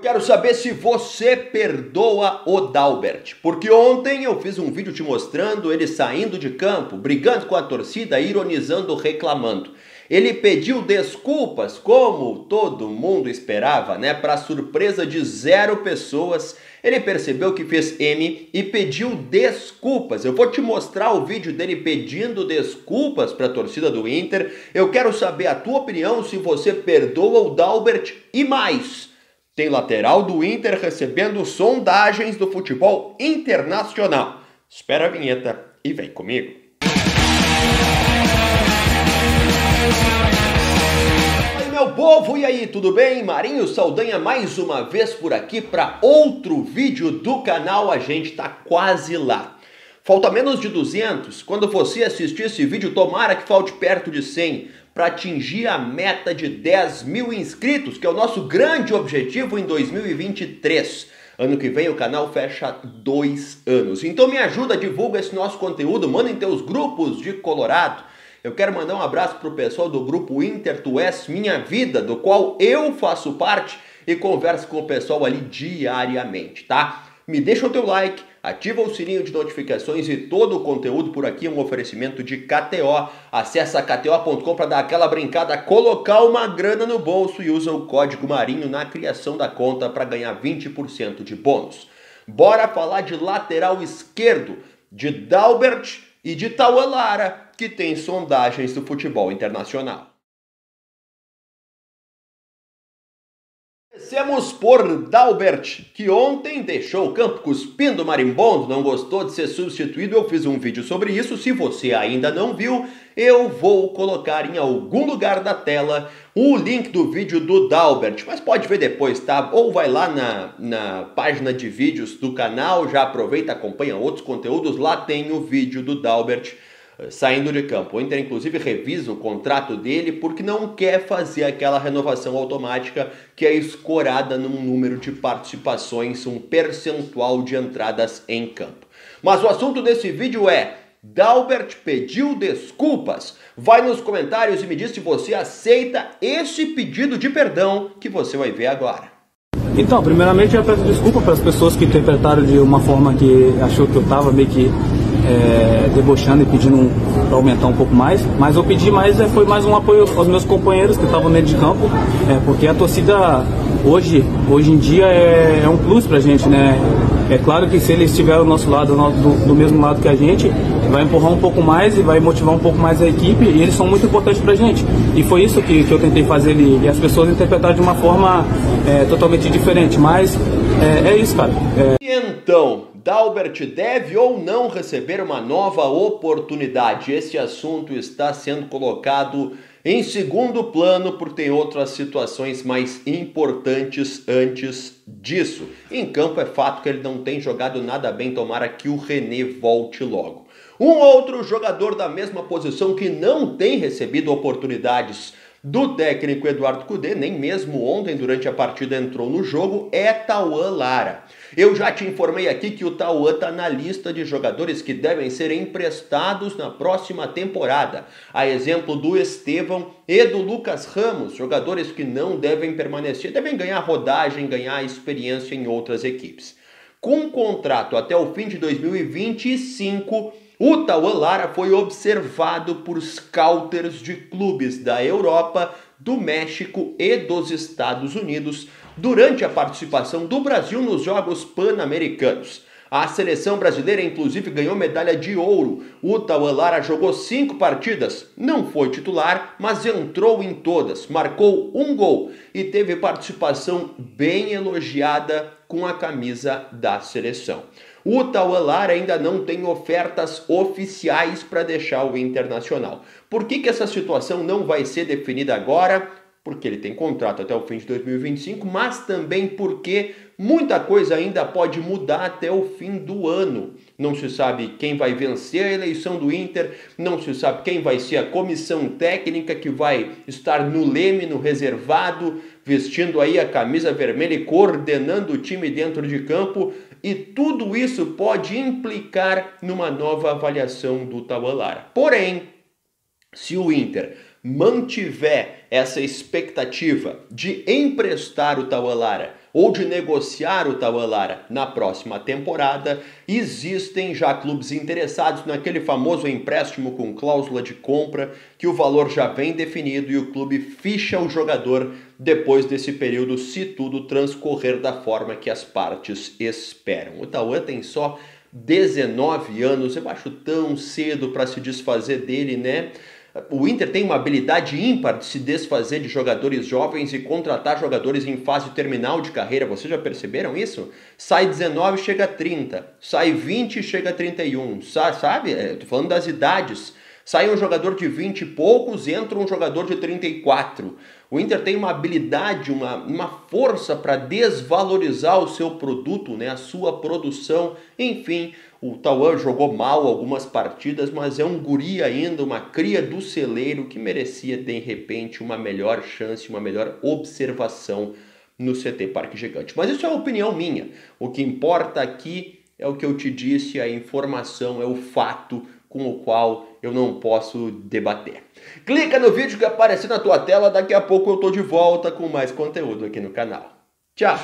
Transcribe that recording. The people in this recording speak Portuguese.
Quero saber se você perdoa o Dalbert, porque ontem eu fiz um vídeo te mostrando ele saindo de campo, brigando com a torcida, ironizando, reclamando. Ele pediu desculpas, como todo mundo esperava, né? Para surpresa de zero pessoas, ele percebeu que fez M e pediu desculpas. Eu vou te mostrar o vídeo dele pedindo desculpas para a torcida do Inter. Eu quero saber a tua opinião se você perdoa o Dalbert e mais. Tem lateral do Inter recebendo sondagens do futebol internacional. Espera a vinheta e vem comigo. Oi, meu povo, e aí, tudo bem? Marinho Saldanha mais uma vez por aqui para outro vídeo do canal. A gente tá quase lá. Falta menos de 200. Quando você assistir esse vídeo, tomara que falte perto de 100 para atingir a meta de 10 mil inscritos, que é o nosso grande objetivo em 2023. Ano que vem o canal fecha dois anos. Então me ajuda, divulga esse nosso conteúdo, manda em teus grupos de Colorado. Eu quero mandar um abraço para o pessoal do grupo Inter Tu És Minha Vida, do qual eu faço parte e converso com o pessoal ali diariamente, tá? Me deixa o teu like, ativa o sininho de notificações e todo o conteúdo por aqui é um oferecimento de KTO. Acesse kto.com para dar aquela brincada, colocar uma grana no bolso e usa o código Marinho na criação da conta para ganhar 20% de bônus. Bora falar de lateral esquerdo, de Dalbert e de Tauan Lara, que tem sondagens do futebol internacional. Comecemos por Dalbert, que ontem deixou o campo cuspindo marimbondo, não gostou de ser substituído. Eu fiz um vídeo sobre isso. Se você ainda não viu, eu vou colocar em algum lugar da tela o link do vídeo do Dalbert. Mas pode ver depois, tá? Ou vai lá na, na página de vídeos do canal, já aproveita, acompanha outros conteúdos. Lá tem o vídeo do Dalbert saindo de campo. O Inter, inclusive, revisa o contrato dele porque não quer fazer aquela renovação automática que é escorada num número de participações, um percentual de entradas em campo. Mas o assunto desse vídeo é. Dalbert pediu desculpas. Vai nos comentários e me diz se você aceita esse pedido de perdão que você vai ver agora. Então, primeiramente eu peço desculpa para as pessoas que interpretaram de uma forma que achou que eu estava meio que é, debochando e pedindo para aumentar um pouco mais. Mas eu pedi mais, é, foi mais um apoio aos meus companheiros que estavam dentro de campo, é, porque a torcida hoje, hoje em dia é, é um plus para a gente, né? É claro que se ele estiver ao nosso lado, do, do, mesmo lado que a gente, vai empurrar um pouco mais e vai motivar um pouco mais a equipe e eles são muito importantes para a gente. E foi isso que, que eu tentei fazer ali. E as pessoas interpretaram de uma forma totalmente diferente. Mas é, é isso, cara. É... Então, Dalbert deve ou não receber uma nova oportunidade? Esse assunto está sendo colocado em segundo plano porque tem outras situações mais importantes antes disso. Em campo é fato que ele não tem jogado nada bem, tomara que o René volte logo. Um outro jogador da mesma posição que não tem recebido oportunidades do técnico Eduardo Cudê, nem mesmo ontem durante a partida entrou no jogo, é Tauan Lara. Eu já te informei aqui que o Tauan está na lista de jogadores que devem ser emprestados na próxima temporada, a exemplo do Estevão e do Lucas Ramos, jogadores que não devem permanecer, devem ganhar rodagem, ganhar experiência em outras equipes. Com contrato até o fim de 2025, o Tauan Lara foi observado por scouters de clubes da Europa, do México e dos Estados Unidos durante a participação do Brasil nos Jogos Pan-Americanos. A seleção brasileira, inclusive, ganhou medalha de ouro. O Tauan Lara jogou cinco partidas, não foi titular, mas entrou em todas, marcou um gol e teve participação bem elogiada com a camisa da seleção. O Tauan Lara ainda não tem ofertas oficiais para deixar o Internacional. Por que, que essa situação não vai ser definida agora? Porque ele tem contrato até o fim de 2025, mas também porque muita coisa ainda pode mudar até o fim do ano. Não se sabe quem vai vencer a eleição do Inter, não se sabe quem vai ser a comissão técnica que vai estar no leme, no reservado, vestindo aí a camisa vermelha e coordenando o time dentro de campo e tudo isso pode implicar numa nova avaliação do Tawalara. Porém, se o Inter mantiver essa expectativa de emprestar o Tawalara ou de negociar o Tauan Lara na próxima temporada, existem já clubes interessados naquele famoso empréstimo com cláusula de compra, que o valor já vem definido e o clube ficha o jogador depois desse período, se tudo transcorrer da forma que as partes esperam. O Tauan tem só 19 anos, eu acho tão cedo para se desfazer dele, né? O Inter tem uma habilidade ímpar de se desfazer de jogadores jovens e contratar jogadores em fase terminal de carreira. Vocês já perceberam isso? Sai 19, chega a 30. Sai 20, chega a 31. Sabe? Estou é, falando das idades. Sai um jogador de 20 e poucos, entra um jogador de 34. O Inter tem uma habilidade, uma, uma força para desvalorizar o seu produto, né, a sua produção. Enfim, o Tauan jogou mal algumas partidas, mas é um guri ainda, uma cria do celeiro que merecia, de repente, uma melhor chance, uma melhor observação no CT Parque Gigante. Mas isso é opinião minha. O que importa aqui é o que eu te disse, a informação, é o fato com o qual eu não posso debater. Clica no vídeo que apareceu na tua tela, daqui a pouco eu tô de volta com mais conteúdo aqui no canal. Tchau!